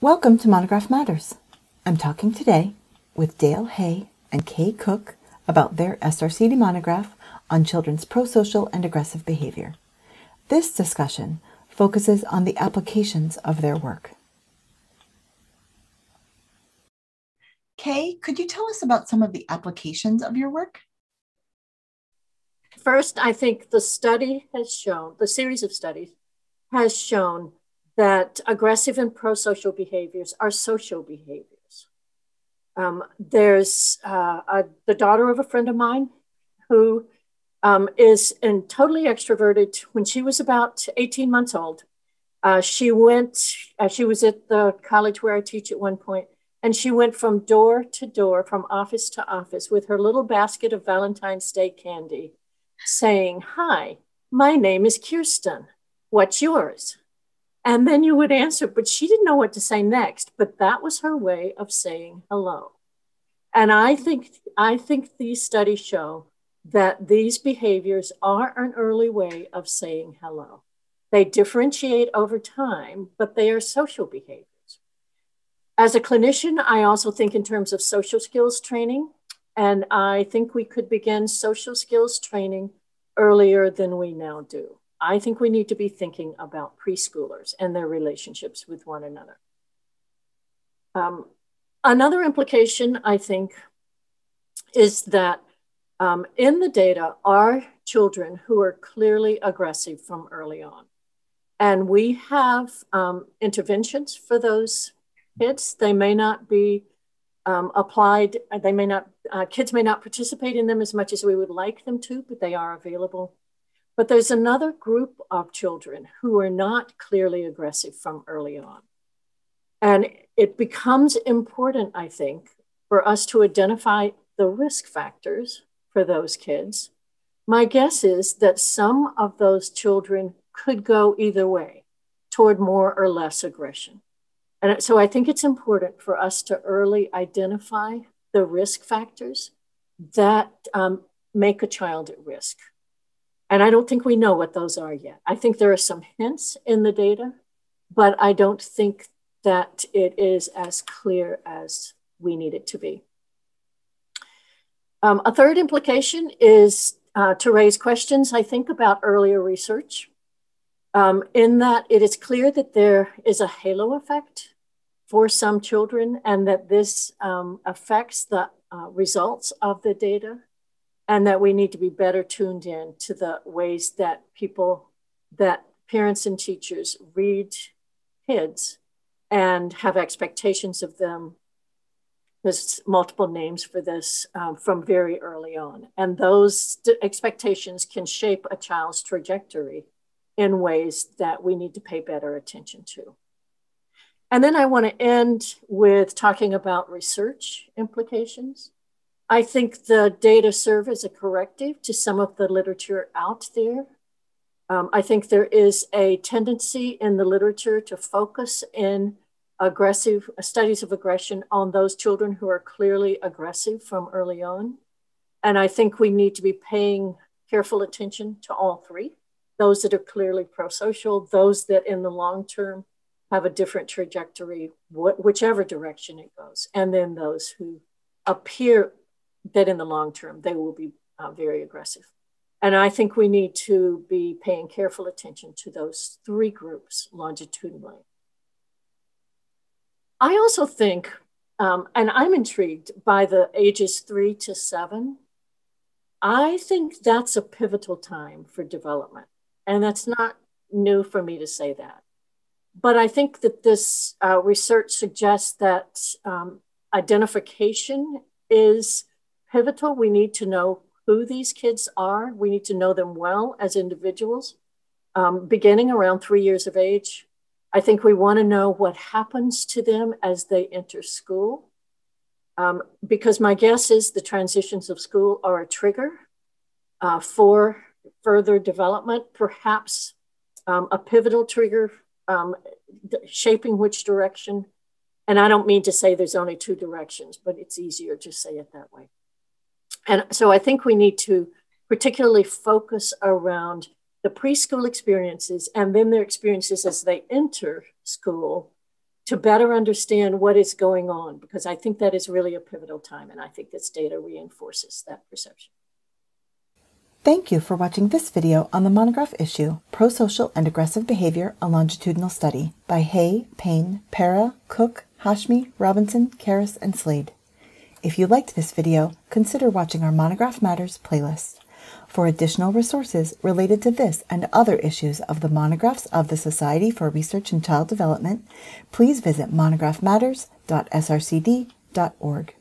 Welcome to Monograph Matters. I'm talking today with Dale Hay and Kaye Cook about their SRCD monograph on children's prosocial and aggressive behavior. This discussion focuses on the applications of their work. Kaye, could you tell us about some of the applications of your work? First, I think the study has shown, the series of studies has shown that aggressive and pro social behaviors are social behaviors. Um, there's uh, a, the daughter of a friend of mine who um, is totally extroverted. When she was about 18 months old, uh, she went, uh, she was at the college where I teach at one point, and she went from door to door, from office to office with her little basket of Valentine's Day candy, saying, Hi, my name is Kirsten. What's yours? And then you would answer, but she didn't know what to say next. But that was her way of saying hello. And I think I think these studies show that these behaviors are an early way of saying hello. They differentiate over time, but they are social behaviors. As a clinician, I also think in terms of social skills training, and I think we could begin social skills training earlier than we now do. I think we need to be thinking about preschoolers and their relationships with one another. Um, another implication, I think, is that um, in the data are children who are clearly aggressive from early on. And we have um, interventions for those kids. They may not be um, applied, they may not, uh, kids may not participate in them as much as we would like them to, but they are available. But there's another group of children who are not clearly aggressive from early on. And it becomes important, I think, for us to identify the risk factors for those kids. My guess is that some of those children could go either way toward more or less aggression. And so I think it's important for us to early identify the risk factors that um, make a child at risk. And I don't think we know what those are yet. I think there are some hints in the data, but I don't think that it is as clear as we need it to be. Um, a third implication is uh, to raise questions, I think, about earlier research. Um, in that it is clear that there is a halo effect for some children and that this um, affects the uh, results of the data and that we need to be better tuned in to the ways that people, that parents and teachers read kids and have expectations of them. There's multiple names for this um, from very early on. And those expectations can shape a child's trajectory in ways that we need to pay better attention to. And then I want to end with talking about research implications. I think the data serve as a corrective to some of the literature out there. Um, I think there is a tendency in the literature to focus in aggressive studies of aggression on those children who are clearly aggressive from early on. And I think we need to be paying careful attention to all three those that are clearly pro social, those that in the long term have a different trajectory, wh- whichever direction it goes, and then those who appear that in the long term they will be uh, very aggressive. And I think we need to be paying careful attention to those three groups longitudinally. I also think, um, and I'm intrigued by the ages three to seven. I think that's a pivotal time for development. And that's not new for me to say that. But I think that this uh, research suggests that um, identification is pivotal. We need to know who these kids are. We need to know them well as individuals, um, beginning around three years of age. I think we want to know what happens to them as they enter school. Um, because my guess is the transitions of school are a trigger uh, for further development, perhaps um, a pivotal trigger um, shaping which direction. And I don't mean to say there's only two directions, but it's easier to say it that way. And so I think we need to particularly focus around the preschool experiences and then their experiences as they enter school to better understand what is going on, because I think that is really a pivotal time. And I think this data reinforces that perception. Thank you for watching this video on the monograph issue, Prosocial and Aggressive Behavior, a Longitudinal Study by Hay, Paine, Perra, Cook, Hashmi, Robinson, Karras, and Slade. If you liked this video, consider watching our Monograph Matters playlist. For additional resources related to this and other issues of the monographs of the Society for Research in Child Development, please visit monographmatters.srcd.org.